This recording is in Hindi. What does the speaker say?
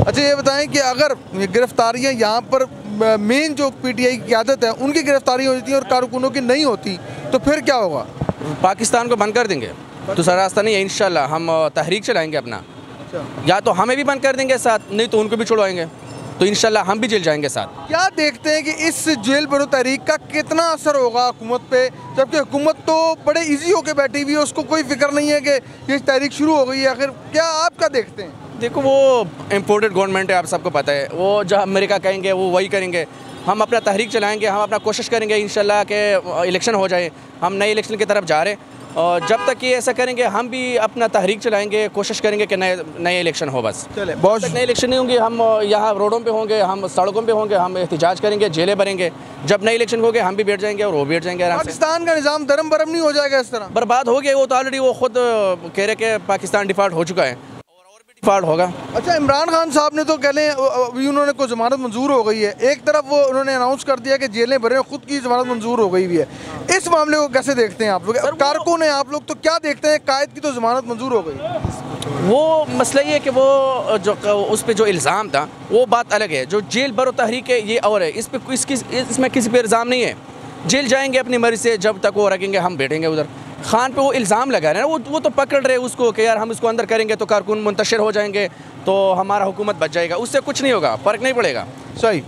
अच्छा ये बताएँ कि अगर गिरफ्तारियाँ यहाँ पर मेन जो पीटीआई की आदत है उनकी गिरफ्तारी हो जाती है और कारकुनों की नहीं होती तो फिर क्या होगा? पाकिस्तान को बंद कर देंगे। तो सर रास्ता नहीं है इन हम तहरीक चलाएँगे अपना। या तो हमें भी बंद कर देंगे साथ नहीं तो उनको भी छुड़वाएँगे। तो इनशाला हम भी जेल जाएँगे साथ। क्या देखते हैं कि इस जेल बरो तहरीक का कितना असर होगा हुकूमत पे? जबकि हुकूमत तो बड़े इजी होके बैठी हुई है उसको कोई फ़िक्र नहीं है कि ये तहरीक शुरू हो गई है आखिर। क्या आप क्या देखते हैं? देखो वो इम्पोर्टेड गवर्नमेंट है आप सबको पता है। वो जो अमेरिका कहेंगे वो वही करेंगे। हम अपना तहरीक चलाएँगे हम अपना कोशिश करेंगे इन के इलेक्शन हो जाए। हम नए इलेक्शन की तरफ़ जा रहे हैं। और जब तक ये ऐसा करेंगे हम भी अपना तहरीक चलाएँगे कोशिश करेंगे कि नए नए इलेक्शन हो बस। चले। बहुत नए इलेक्शन नहीं होंगे हम यहाँ रोडों पे होंगे हम सड़कों पे होंगे हम एहतजाज करेंगे जेलें भरेंगे। जब नए इलेक्शन होंगे हम भी बैठ जाएँगे और वो बैठ जाएँगे आराम पाकिस्तान का निज़ाम धर्म बरम नहीं हो जाएगा इस तरह। बर्बाद हो गया वो तो ऑलरेडी वो खुद कह रहे कि पाकिस्तान डिफ़ॉल्ट हो चुका है। डिफ़ॉल्ट होगा। अच्छा इमरान खान साहब ने तो कह लें अभी उन्होंने को जमानत मंजूर हो गई है। एक तरफ़ वो उन्होंने अनाउंस कर दिया कि जेलें भरे खुद की जमानत मंजूर हो गई हुई है। इस मामले को कैसे देखते हैं आप लोग? कारकुन हैं आप लोग तो क्या देखते हैं? कायद की तो जमानत मंजूर हो गई। वो मसला ये है कि वो जो उस पर जो इल्ज़ाम था वो बात अलग है। जो जेल बरो तहरीक है ये और है। इस पर इसकी इसमें किसी पर इल्ज़ाम नहीं है। जेल जाएँगे अपनी मर्ज़ी से जब तक वो रखेंगे हम बैठेंगे उधर। खान पे वो इल्ज़ाम लगा रहे हैं वो वो तो पकड़ रहे उसको कि यार हम इसको अंदर करेंगे तो कारकुन मुंतशर हो जाएँगे तो हमारा हुकूमत बच जाएगा, उससे कुछ नहीं होगा, फ़र्क नहीं पड़ेगा। सही।